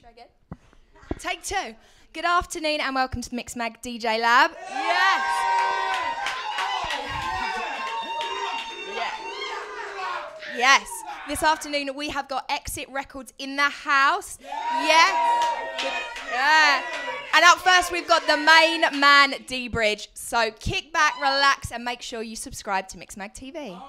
try again. Take two. Good afternoon and welcome to the Mixmag DJ Lab. Yes. Yes. This afternoon we have got Exit Records in the house. Yes. Yeah. And up first we've got the main man dBridge. So kick back, relax, and make sure you subscribe to Mixmag TV.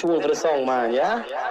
Play the tune for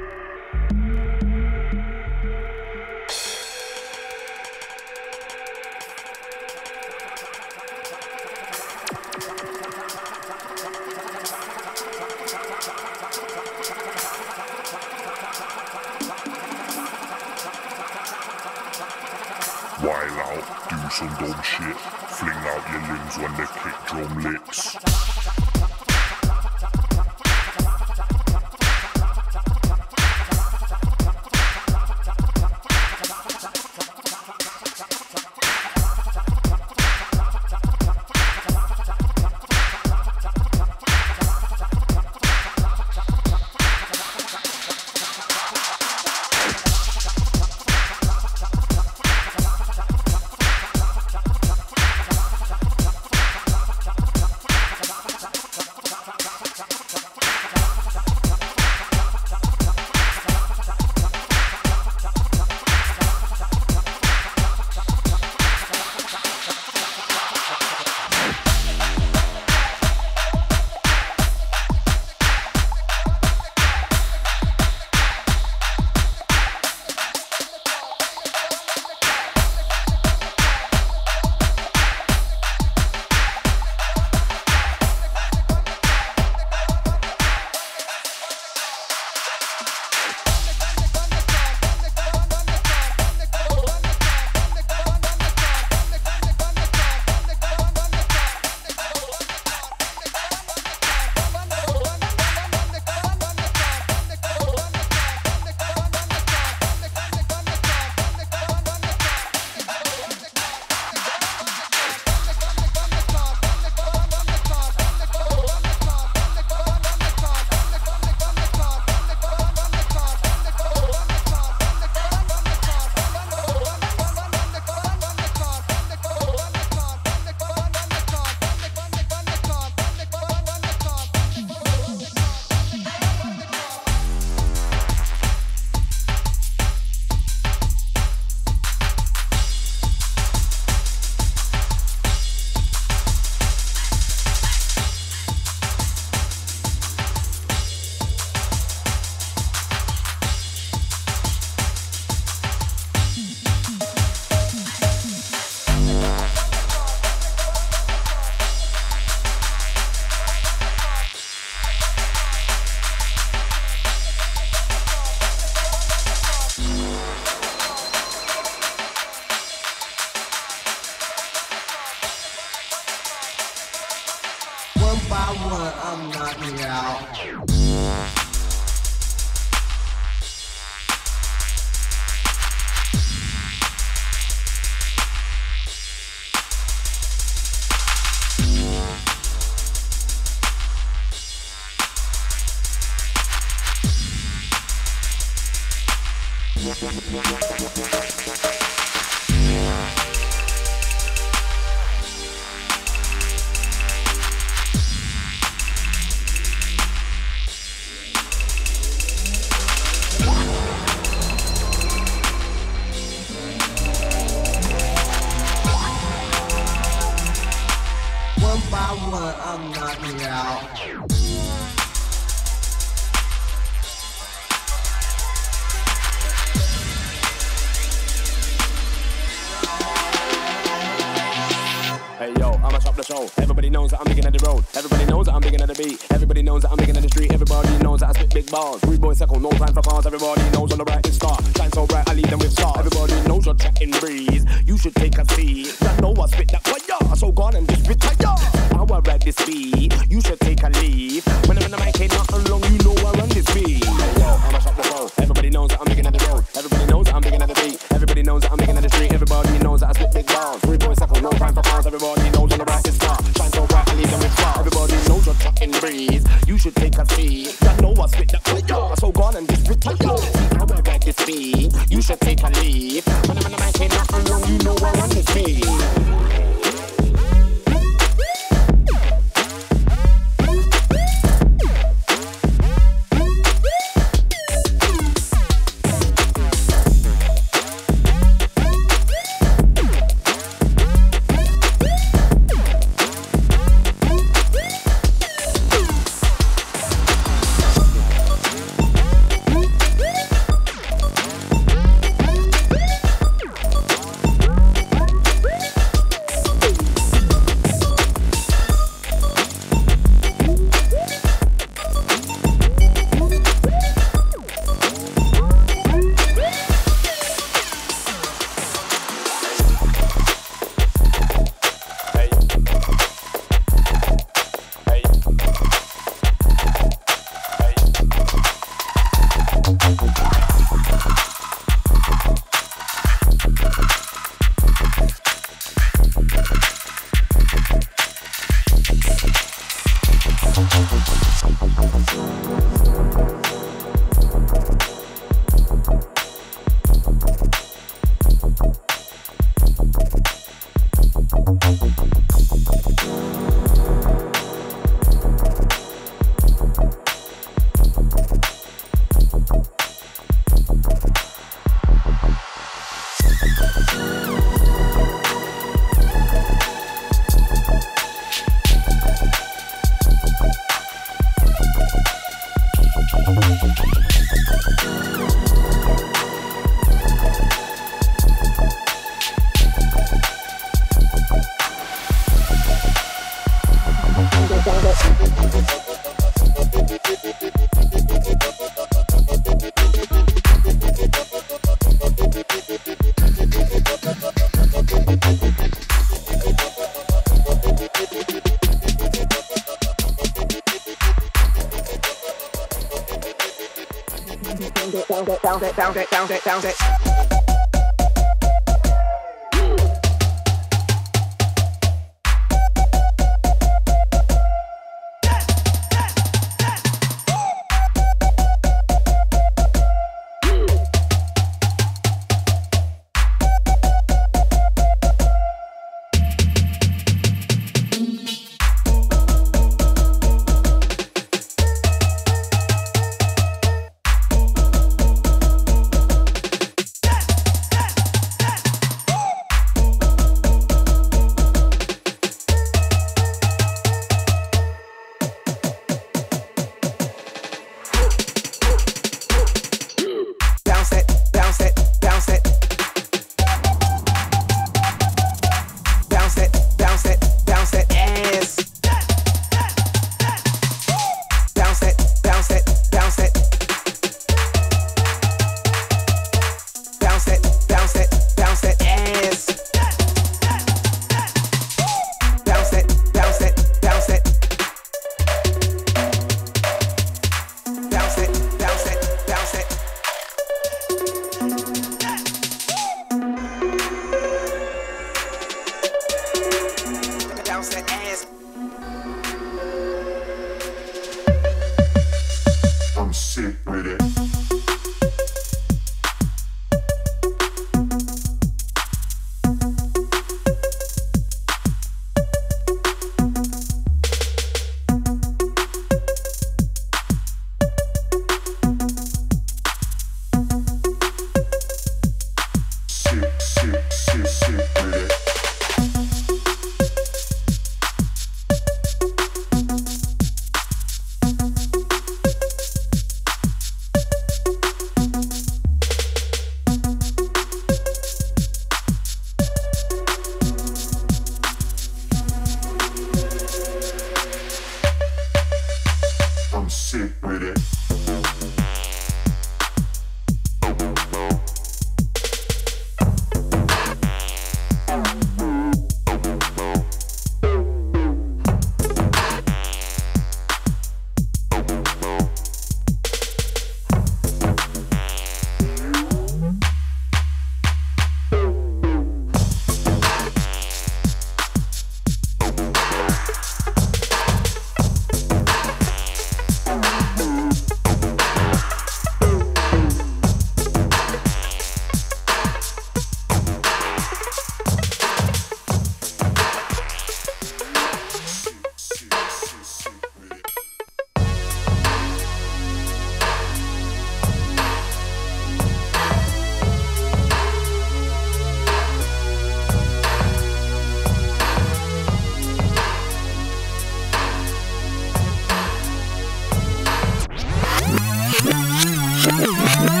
Música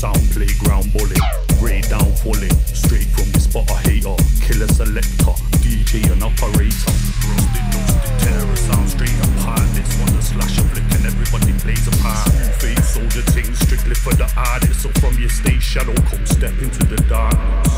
Sound playground bully, ray down fully. Straight from the spot, a hater, killer selector, DJ and operator. Rusty nose, terror sound straight apart. This one a slasher flick and everybody plays a part. Fake soldier team strictly for the artist. So from your stage shadow, come step into the darkness.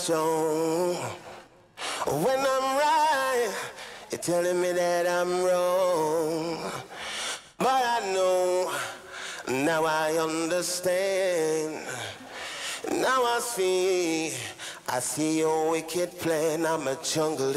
strong. When I'm right, you're telling me that I'm wrong. But I know, now I understand. Now I see, I see your wicked plan. I'm a jungle.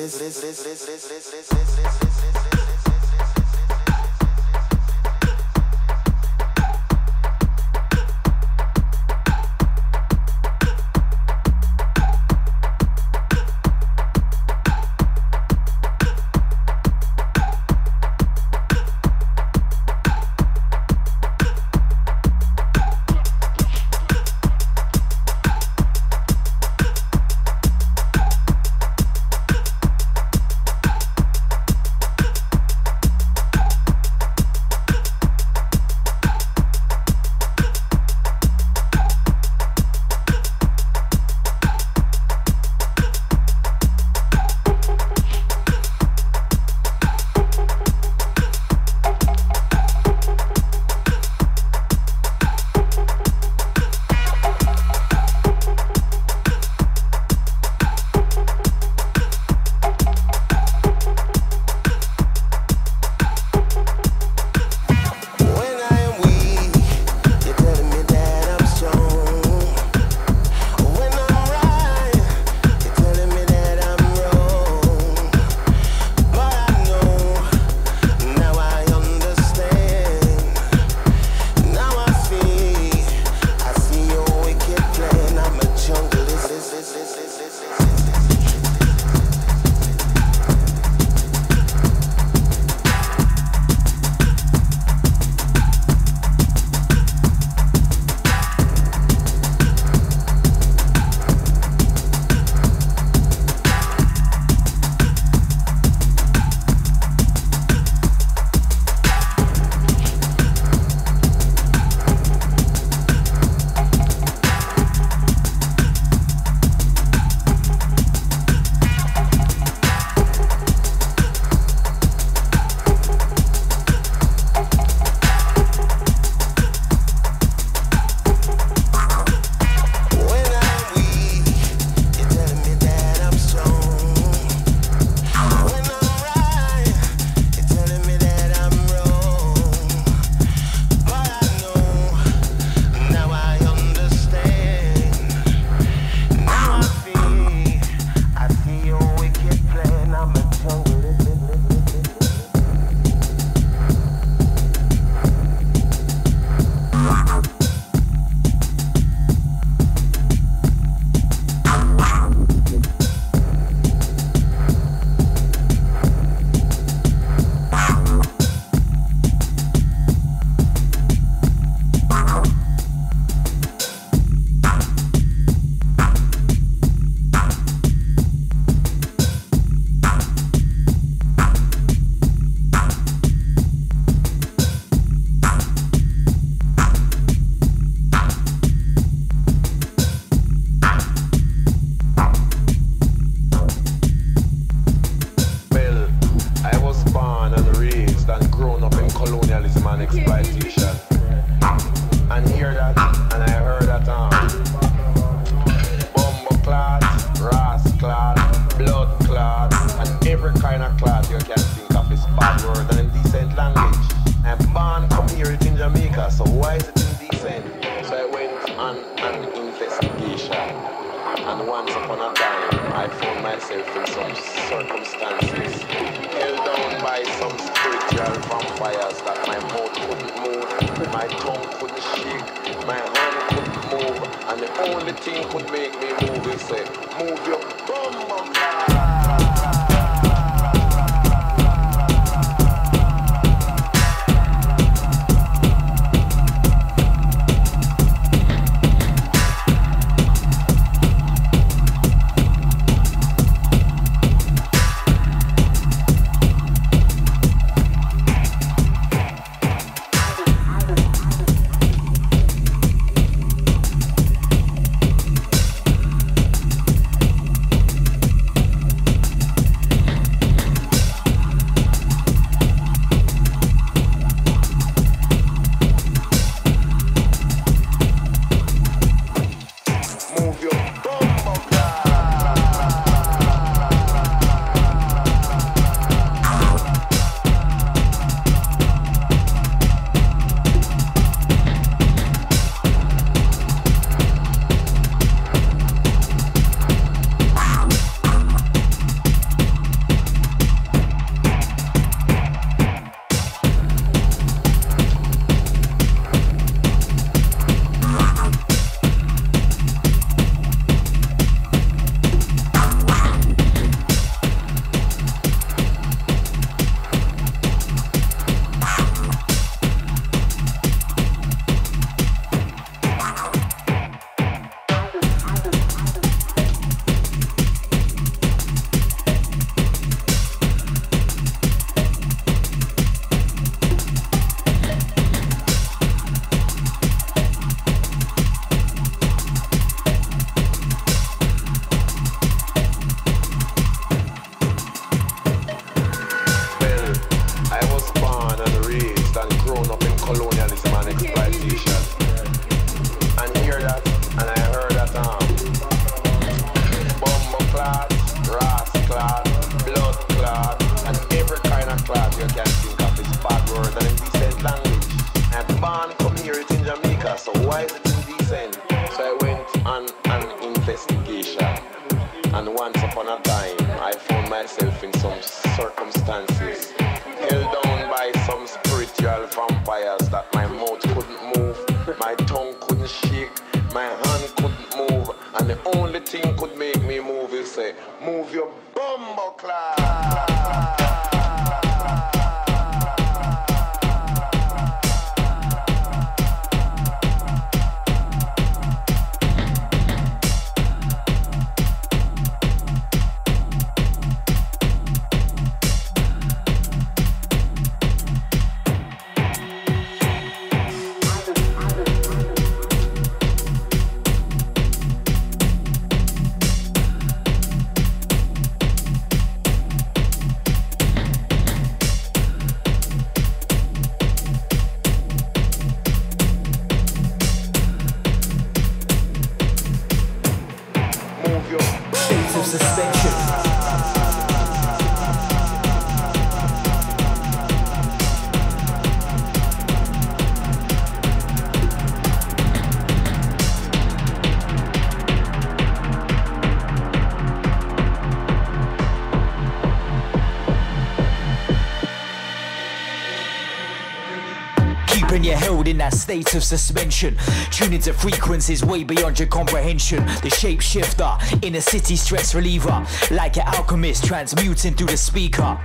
in that state of suspension. Tune into frequencies way beyond your comprehension. The shapeshifter, inner city stress reliever. Like an alchemist transmuting through the speaker.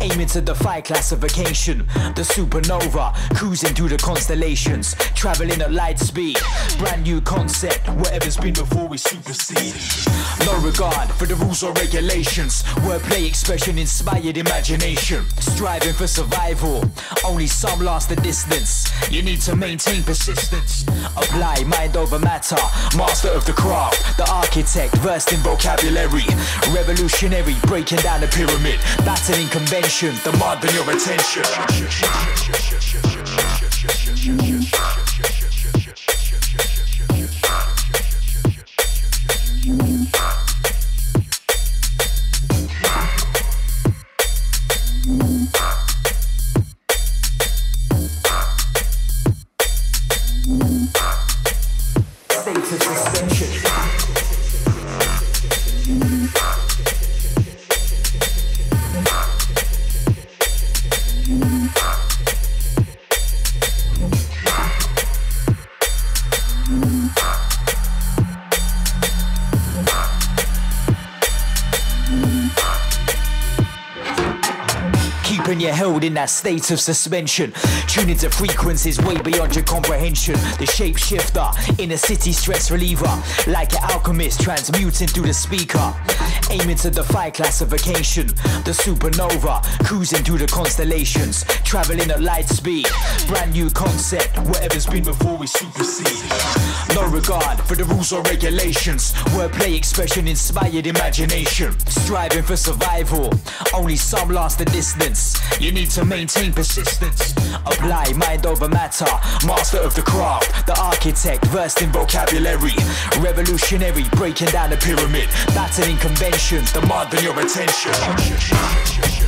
Aiming to defy classification. The supernova, cruising through the constellations. Traveling at light speed. Brand new concept, whatever's been before we supersede. No regard for the rules or regulations. Wordplay expression inspired imagination. Striving for survival. Only some last the distance. You need to maintain persistence. Apply mind over matter, master of the craft, the architect versed in vocabulary. Revolutionary, breaking down the pyramid, battling convention, demanding your attention. Held in that state of suspension. Tune into frequencies way beyond your comprehension. The shapeshifter in a city stress reliever. Like an alchemist transmuting through the speaker. Aiming to defy classification. The supernova cruising through the constellations. Traveling at light speed. Brand new concept. Whatever's been before we supersede. No regard for the rules or regulations. Wordplay expression inspired imagination. Striving for survival. Only some last the distance. You need to maintain persistence. Apply mind over matter. Master of the craft. The architect versed in vocabulary. Revolutionary, breaking down the pyramid. Battling convention, demanding your attention.